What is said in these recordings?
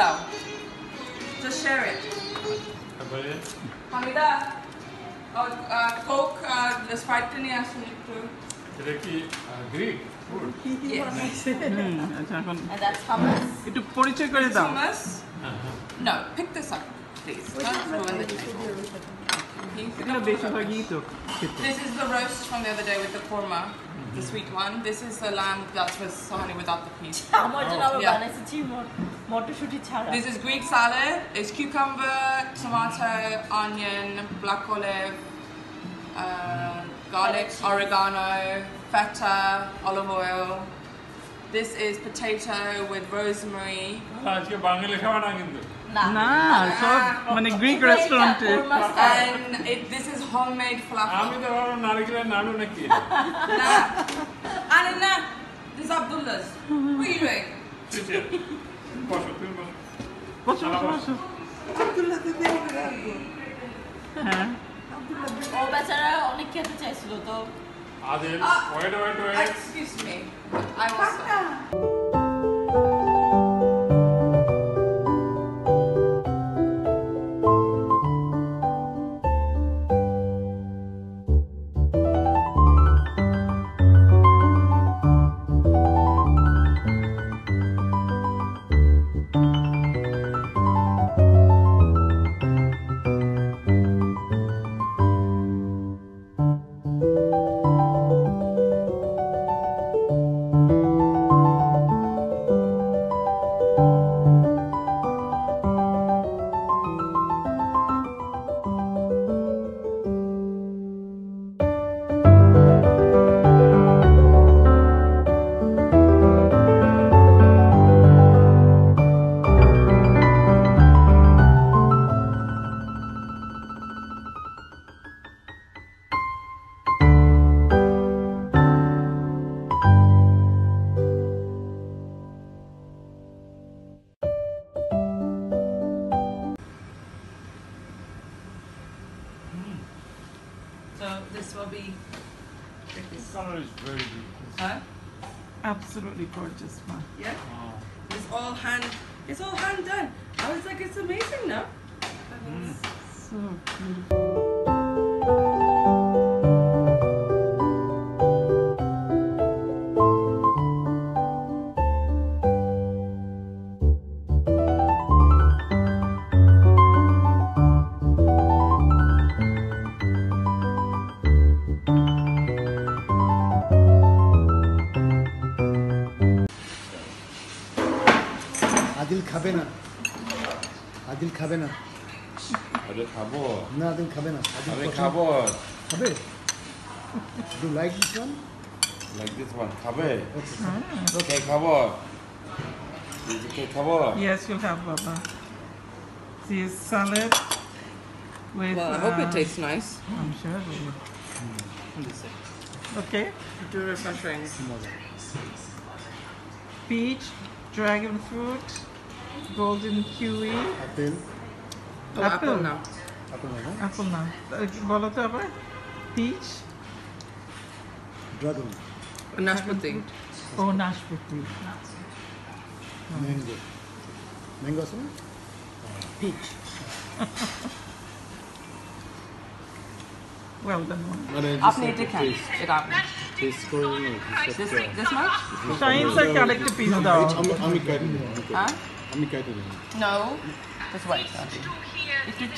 সবাই একটু দাও just share it তারপরে হামিদা কোক স্প্রাইটটা নিয়ে আসুন একটু এটা কি গ্রিক ফুড Yes. হুম, আচ্ছা এখন And that's hummus. একটু পরিচয় করে দাও Thomas? No, pick this up, please. Don't ruin the table. এগুলো বেশিরভাগই তো খেতে This is the roast from the other day with the korma, the sweet one. This is the lamb that's with sahani without the peas. আমার জন্য আবার Yeah. বানাইছি মট- মটরশুঁটি ছাড়া This is Greek salad. It's cucumber, tomato, onion, black olive, uh, garlic, oregano, feta, olive oil. This is potato with rosemary. আজকে বাঙালি খাওয়া না কিন্তু না না সব মানে গ্রিক রেস্টুরেন্টে korma style. And it, this is homemade আমি falafel. তো ভাবলাম নারকেলের নাড়ু নাকি Nah. Anna, this is Abdullah's. What are you doing? ঠিক আছে। বসো তুমি বসো বসো বসো বসো হ্যাঁ ও বেচারা অনেক খেতে চাইছিল তো Adil Ah, wait wait wait Excuse me. I was. So absolutely gorgeous মা Yeah. It's all hand. It's all hand done. I was like, it's amazing, no? so beautiful do like this one like this one খাবে Ah. কে খাবো কে খাবো yes you'll have baba see salad with Well, I hope it uh, tastes nice. I'm sure it will. okay Do refreshing. peach dragon fruit golden kiwi apple Oh, apple Apple. now. Apple না apple না বলো তো আবার peach dragon Nashpati. ও নাশপাতি mango mango আছে না peach well done one মানে আপনি এটা খান এটা আপনি টেস্ট করে নিন This, this much? Shine স্যারকে আরেকটা পিস দাও আমি আমি কেটে দিই আমি কেটে- Huh? আমি কেটে দিই No. Just wait. If you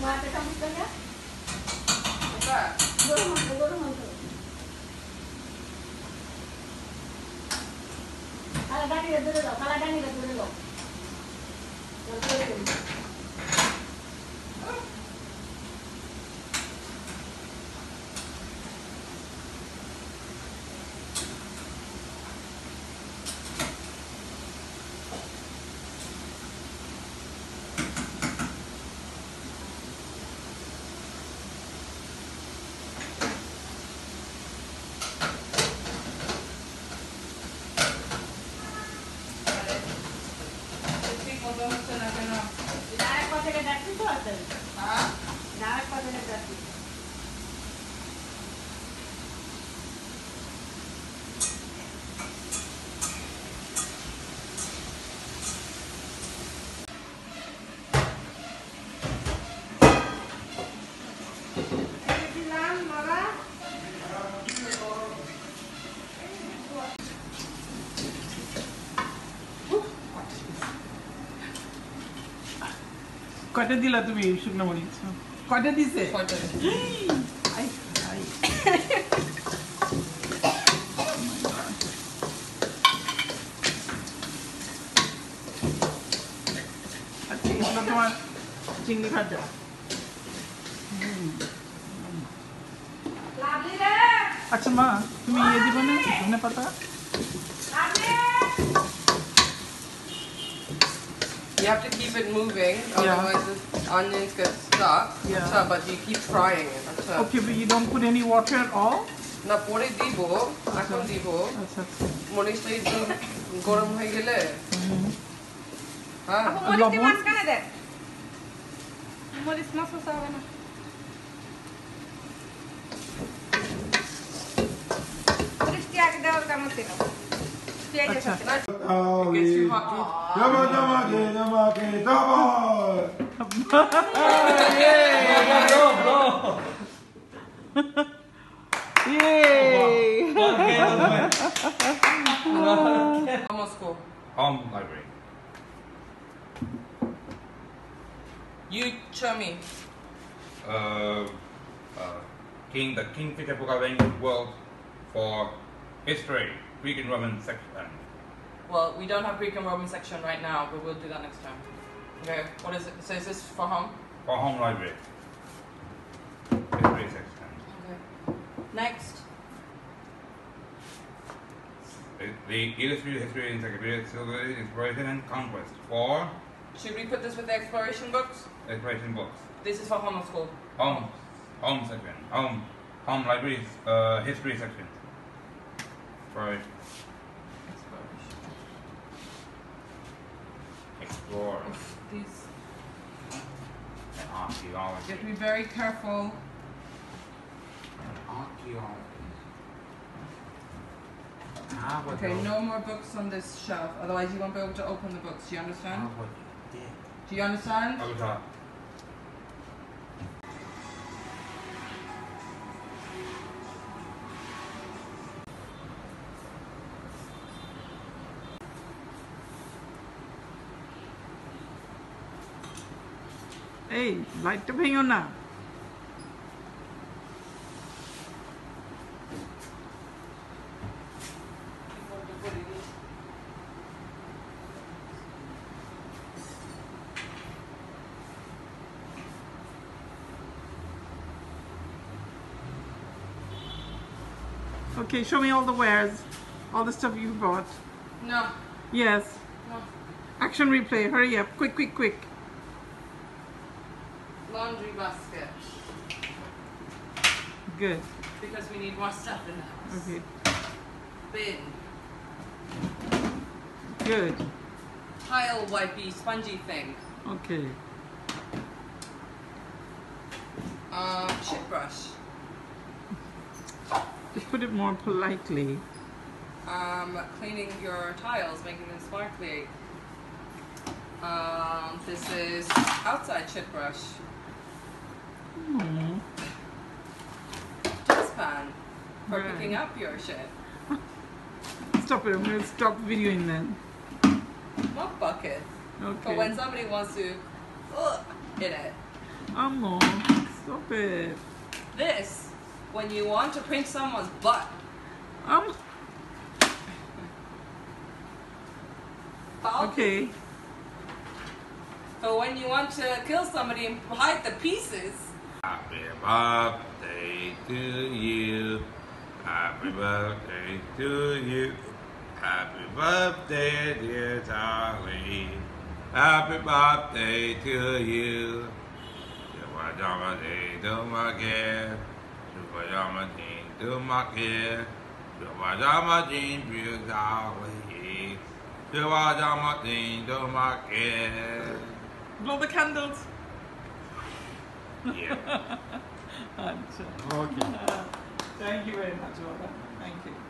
Mata kasamit ba? কয়টা দিলা তুমি শুকনো মরিচ কয়টা দিছে। আচ্ছা তোমার চিংড়ি ভাজা। আচ্ছা মা তুমি ইয়ে দিবে না? ধনে পাতা have to keep it moving, Yeah. otherwise the onions get stuck. Yeah. So, but you keep frying it. আচ্ছা। ওকে but you don't put any water at all না পরে দিব এখন দিব আচ্ছা আচ্ছা মরিচটা একটু গরম হয়ে গেলে হ্যাঁ আপু, মরিচটি লবণ? মাঝখানে দেন। মরিচ মাছ কষা হবে না। মরিচটি আগে দেওয়ার কেমন ছিল? পেঁয়াজের আচ্ছা। সাথে। It gets too hot. Dama dama ke dama ke dama. Yay! Moscow. Home library. You show me. uh, uh, King, the Kingfisher Book of Ancient World for History, Greek and Roman section. Well, we don't have Greek and Roman section right now, but we'll do that next time. Okay, what is it? So is this for home? For home library. History section. Okay. Next. The- illustrated history and secretary, exploration and conquest for Should we put this with the exploration books? exploration books. This is for home school. Home, home section, home, home libraries, uh, history section. Right, Exploration. Explore, These. and archaeology. You have to be very careful. Archaeology. Ah, Okay, no more books on this shelf, otherwise you won't be able to open the books. Do you understand? Do you understand? এই লাইটটা ভেঙো না Okay, show me all the wares, all the stuff you bought. No. Yes. No. Action replay, hurry up, quick, quick, quick. Laundry basket. Good. Because we need more stuff in the house. Okay, Bin. good. Tile wipey spongy thing. Okay. Um, chip brush. Just put it more politely. Um, cleaning your tiles, making them sparkly. Um, this is outside chip brush. Aw. Dustpan for Right. picking up your shit. Stop it, I'm gonna stop videoing then. Mop bucket Okay. for Okay. when somebody wants to ugh, in it. I'm Amo, stop it. This when you want to pinch someone's butt. Um, okay. For when you want to kill somebody and hide the pieces. Happy birthday to you. Happy birthday to you. Happy birthday, dear Shaoli. Happy birthday to you. Shubhadamadi Dumake. Shubhadamadi Dumake. Shubhadamadi dear Shaoli. Shubhadamadi Dumake. Blow the candles yeah. and, uh, okay. Uh, thank you very much, Robert. Thank you.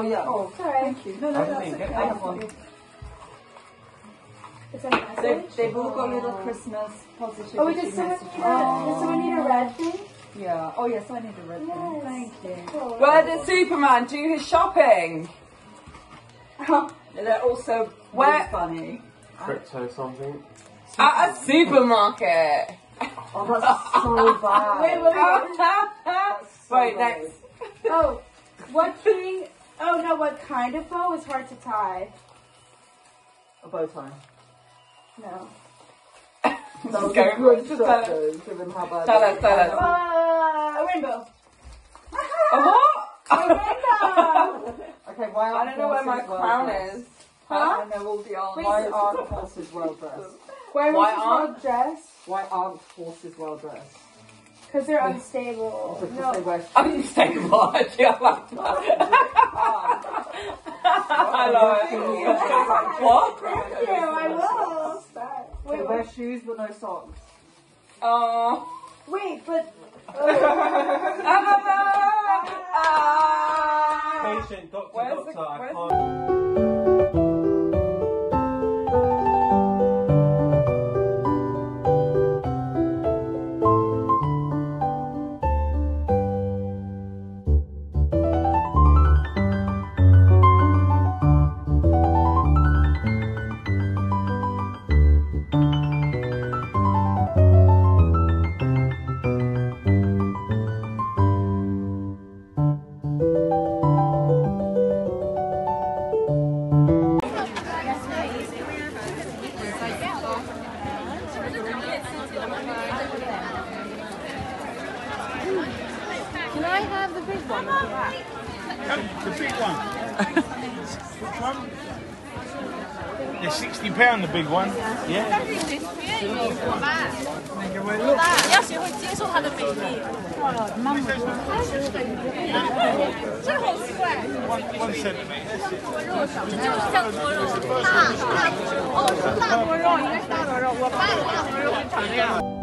Oh yeah. Oh, sorry. Thank you. No, no, I that's okay. I have one. It's a message. They've, they've all got little Christmas positivity Oh, wait, does someone, need a, does someone need a red thing? Yeah. Oh yes, I need a red Yes. one. Thank you. Cool. Where did Superman do his shopping? They're also Where- really funny. Crypto something. At a supermarket. Oh, that's so bad. Wait, wait, wait. Oh, so Wait, next. Oh, what thing? Oh no, what kind of bow is hard to tie? A bow tie. No. That was Go a good just tell shot, though, given how bad Tell it us, tell us. Uh, a rainbow. A what? A rainbow. Okay, why I aren't don't know where my horses well crown dressed? is. I know all the answers. Wait, Why aren't horses well dressed? Why, Why was aren't- this dressed? Why aren't horses well dressed? Because they're unstable. Because they No. wear Unstable. Actually, I like that. I love it. What? Thank you, I will. they Wait, wear wait, shoes but no socks. Oh. wait, but Ah. Patient, doctor, Where's the- doctor. I 关但是你不愿意我爸我爸要学会接受他的美丽。这好奇怪。这就是像多肉大哦是大多肉应该是大多肉我爸的大多肉会长这样。